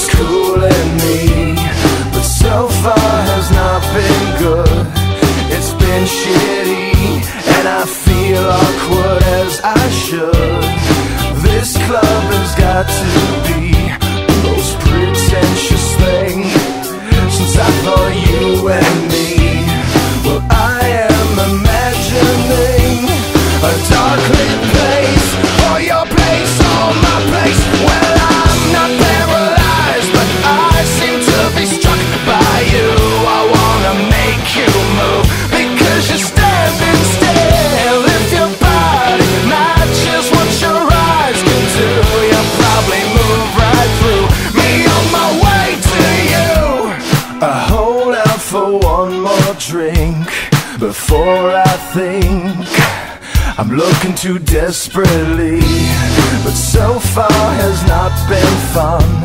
was cooling me But so far has not been good. It's been shitty And I feel awkward as I should. This club has got to be The most pretentious thing Since I thought you and me Well I am imagining A dark drink Before I think I'm looking too desperately, but so far has not been fun.